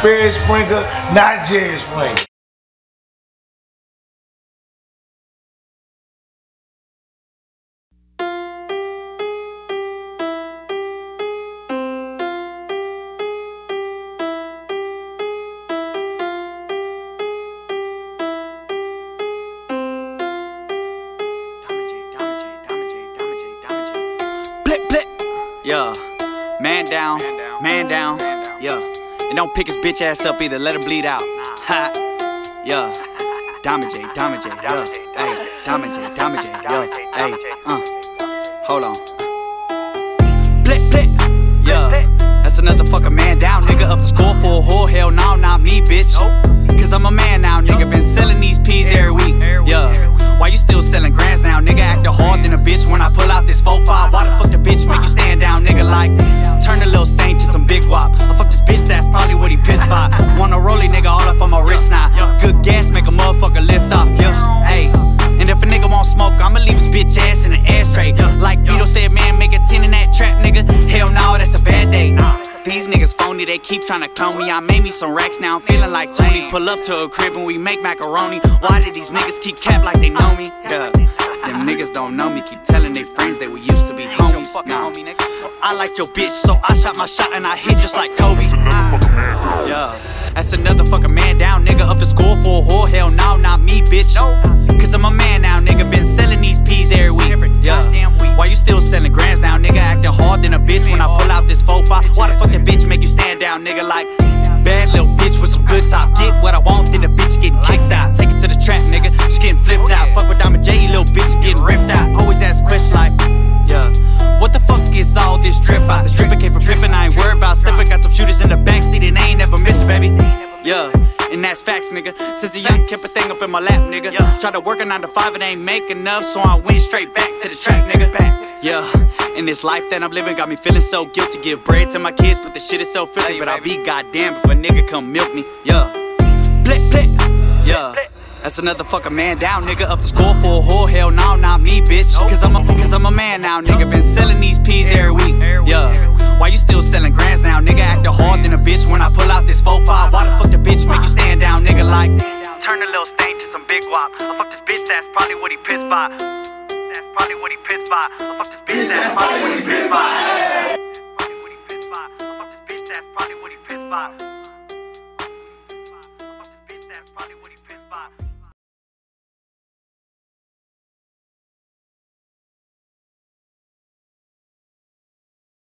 Sperry Springer, not Jerry Springer. Yeah, man down, man down, yeah. And don't pick his bitch ass up either, let her bleed out. Ha, yeah. Diamond Jayy, Diamond Jayy, yeah. Hey, Diamond Jayy, Diamond Jayy, yeah. Hey, uh, hold on. Blick, blick, yeah. That's another fucking man down, nigga. Up the score for a whore, hell no, not me, bitch. Cause I'm a man now, nigga. Been selling these peas every week, yeah. Why you still selling grands now, nigga? Acting hard than a bitch when I pull out this 4-5. Ass in the ashtray. Like Vito said, man, make a 10 in that trap, nigga. Hell no, that's a bad day. These niggas phony, they keep trying to clone me. I made me some racks now, I'm feeling like Tony. Pull up to a crib and we make macaroni. Why did these niggas keep cap like they know me? Yeah. Them niggas don't know me, keep telling they friends that we used to be homies. Nah. I liked your bitch, so I shot my shot and I hit just like Kobe. Yeah, that's another fucking man down, nigga. Up the score for a whore, hell no, not me, selling grams now, nigga? Acting hard than a bitch when I pull out this 4-5. Why the fuck the bitch make you stand down, nigga? Like, bad little bitch with some good top. Get what I want, then the bitch getting kicked out. Take it to the trap, nigga. She getting flipped out. Fuck with Diamond Jayy, little bitch getting ripped out. Always ask questions like, yeah. What the fuck is all this drip out? The stripper came from tripping, I ain't worried about slipping. Got some shooters in the backseat and they ain't never missing, baby. Yeah, and that's facts, nigga. Since a young kept a thing up in my lap, nigga. Tried to work a 9 to 5, it ain't make enough, so I went straight back to the track, nigga. Yeah, and this life that I'm living got me feeling so guilty. Give bread to my kids, but the shit is so filthy. But I'll be goddamn if a nigga come milk me, yeah. Blick, blick, yeah. That's another fucking man down, nigga. Up to score for a whore, hell no, not me, bitch. Cause I'm a, cause I'm a man now, nigga. Been selling these peas every week, yeah. Why you still selling grands now, nigga? Acting hard than a bitch when I pull out this 4-5. Turn a little stain to some big wop. I fuck this bitch, that's probably what he pissed by. That's probably what he pissed by. I fuck this bitch, that's probably what he pissed by.